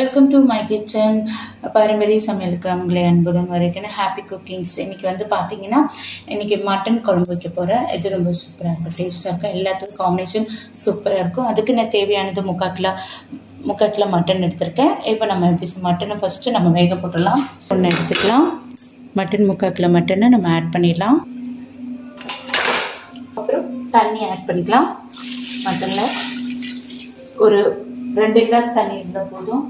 Welcome to my kitchen பாரம்பரிய சமையலுக்கு அவங்களை அன்புடன் வரைக்கணும் ஹாப்பி குக்கிங்ஸ் இன்றைக்கி வந்து பார்த்தீங்கன்னா இன்றைக்கி மட்டன் குழம்பு வைக்க போகிறேன் இது ரொம்ப சூப்பராக இருக்கும். டேஸ்ட்டாக இருக்கும். எல்லாத்துக்கும் காம்பினேஷன் சூப்பராக இருக்கும். அதுக்கு நான் தேவையானது முக்கால் கிலோ முக்கால் கிலோ மட்டன் எடுத்திருக்கேன். இப்போ நம்ம எப்படி மட்டனை ஃபஸ்ட்டு நம்ம வேக போட்டுடலாம். ஒன்று எடுத்துக்கலாம். மட்டன் முக்கால் கிலோ மட்டனை நம்ம ஆட் பண்ணிடலாம். அப்புறம் தண்ணி ஆட் பண்ணிக்கலாம். மட்டனில் ஒரு ரெண்டு கிளாஸ் தண்ணி இருந்தால் போதும்.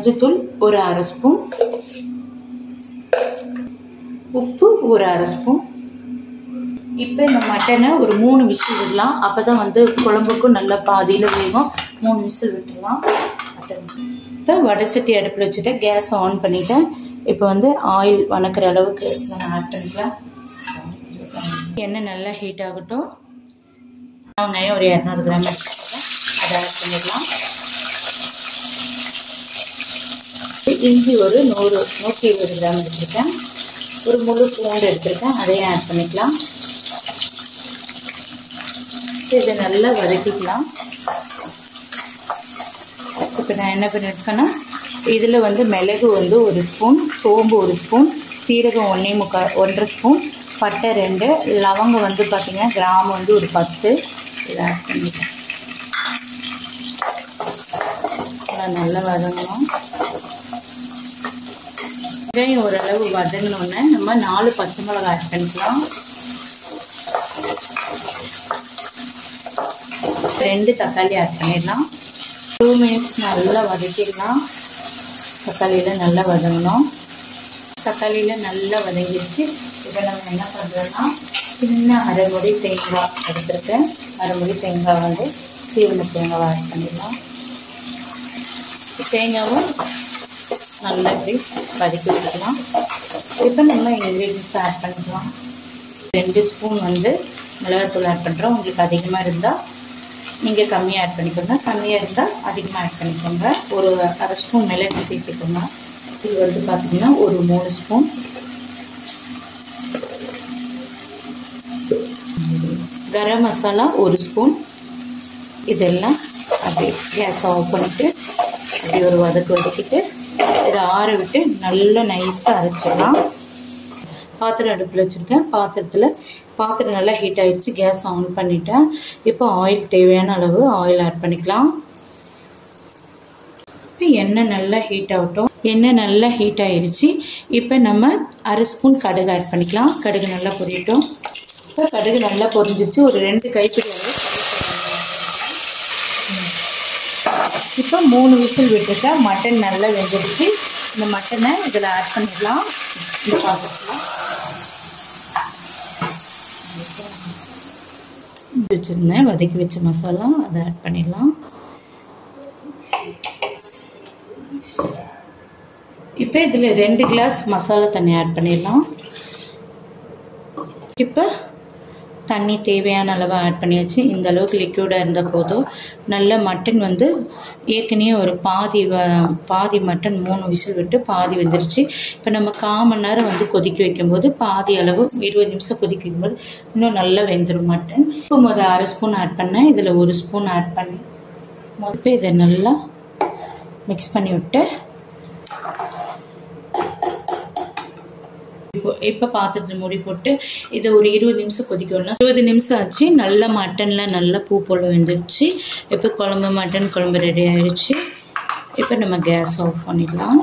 மஞ்சத்தூள் ஒரு அரை ஸ்பூன். உப்பு ஒரு அரை ஸ்பூன். இப்போ இந்த மட்டனை ஒரு மூணு விசில் விடலாம். அப்போ தான் வந்து குழம்புக்கும் நல்லா பாதியில் வேகும். மூணு விசில் விட்டுடலாம். மட்டன். இப்போ வடை சட்டி அடுப்பில் வச்சுட்டு கேஸ் ஆன் பண்ணிவிட்டேன் இப்போ வந்து ஆயில் வணக்கிற அளவுக்கு நான் ஆட் பண்ணிக்கலாம் எண்ணெய் நல்லா ஹீட் ஆகட்டும். வெங்காயம் ஒரு இரநூறு கிராம் அதை ஆட் பண்ணிடலாம். இஞ்சி ஒரு நூறு நூற்றி இருபது கிராம் எடுத்துருக்கேன். ஒரு முழு பூண்டு எடுத்துருக்கேன். அதையும் ஆட் பண்ணிக்கலாம். இதை நல்லா வதக்கிக்கலாம். இப்போ நான் என்ன பண்ணியிருக்கேன்னா இதில் வந்து மிளகு வந்து ஒரு ஸ்பூன் சோம்பு ஒரு ஸ்பூன் சீரகம் ஒன்றே முக்கால் ஒன்றரை ஸ்பூன் பட்டை ரெண்டு லவங்கம் வந்து பார்த்திங்கன்னா கிராம் வந்து ஒரு பத்து. இதை ஆட் பண்ணிக்கலாம். நல்லா வதங்கணும். வெங்காயம் ஓரளவு வதங்கினோடனே நம்ம நாலு பச்சை மிளகாய் ஆட் பண்ணிக்கலாம். ரெண்டு தக்காளி ஆட் பண்ணிடலாம். டூ மினிட்ஸ் நல்லா வதக்கிடலாம். தக்காளியில் நல்லா வதங்கணும். தக்காளியில் நல்லா வதங்கிடுச்சு. இப்போ நம்ம என்ன பண்ணுறோன்னா சின்ன அரைமுடி தேங்காய் எடுத்துருக்கேன். அரைமுடி தேங்காய் வந்து சீவன தேங்காவை ஆட் பண்ணிடலாம். தேங்காவும் நல்லா இப்படி வதக்கி விட்டுக்கலாம் இப்போ நம்ம இன்க்ரீடியன்ஸ் ஆட் பண்ணிக்கலாம். ரெண்டு ஸ்பூன் வந்து மிளகாத்தூள் ஆட் பண்ணுறோம் உங்களுக்கு அதிகமாக இருந்தால் நீங்கள் கம்மியாக ஆட் பண்ணிக்கோங்க. கம்மியாக இருந்தால் அதிகமாக ஆட் பண்ணிக்கோங்க. ஒரு அரை ஸ்பூன் மிளகு சேர்த்துக்கோங்க. இது வந்து பார்த்திங்கன்னா ஒரு மூணு ஸ்பூன் கரம் மசாலா ஒரு ஸ்பூன் இதெல்லாம் அப்படியே கேஸை ஆஃப் பண்ணிவிட்டு அப்படி ஒரு வதக்கு வதக்கிட்டு இதை ஆற விட்டு நல்லா நைஸாக அரைச்சிடலாம். பாத்திரம் அடுப்பில் வச்சுருக்கேன். பாத்திரத்தில் பாத்திரம் நல்லா ஹீட் ஆகிடுச்சு கேஸ் ஆன் பண்ணிட்டேன். இப்போ ஆயில் தேவையான அளவு ஆயில் ஆட் பண்ணிக்கலாம். இப்போ எண்ணெய் நல்லா ஹீட் ஆகட்டும். எண்ணெய் நல்லா ஹீட் ஆகிடுச்சு இப்போ நம்ம அரை ஸ்பூன் கடுகு ஆட் பண்ணிக்கலாம். கடுகு நல்லா பொரியட்டும். இப்போ கடுகு நல்லா பொரிஞ்சிருச்சு. ஒரு ரெண்டு கைப்பிடி அளவு இப்போ மூணு விசில் விட்டுட்டேன் மட்டன் நல்லா வெந்துடுச்சு இந்த மட்டனை இதில் ஆட் பண்ணிடலாம். இந்த பாத்திரத்தில் வச்சுருந்தேன் வதக்கி வச்ச மசாலா அதை ஆட் பண்ணிடலாம். இப்போ இதில் ரெண்டு கிளாஸ் மசாலா தண்ணி ஆட் பண்ணிடலாம். இப்போ தண்ணி தேவையான அளவு ஆட் பண்ணியாச்சு இந்த அளவுக்கு லிக்யூடாக இருந்தால் போதும். நல்ல மட்டன் வந்து ஏற்கனவே ஒரு பாதி பாதி மட்டன் மூணு விசில் விட்டு பாதி வந்துருச்சு. இப்போ நம்ம கால் மணி நேரம் வந்து கொதிக்க வைக்கும்போது பாதி அளவு இருபது நிமிஷம் கொதிக்க வைக்கும்போது இன்னும் நல்லா வெந்துடும் மட்டன் இப்போ முதல் அரை ஸ்பூன் ஆட் பண்ணேன். இதில் ஒரு ஸ்பூன் ஆட் பண்ணி இப்போ இதை நல்லா மிக்ஸ் பண்ணி விட்டு இப்போ பாத்திரத்தில் மூடி போட்டு இதை ஒரு இருபது நிமிஷம் கொதிக்க விடலாம் இருபது நிமிஷம் ஆச்சு. நல்லா மட்டன்லாம் நல்லா பூ போல் வெந்துருச்சு. இப்போ குழம்பு மட்டன் குழம்பு ரெடி ஆயிடுச்சு. இப்போ நம்ம கேஸ் ஆஃப் பண்ணிடலாம்.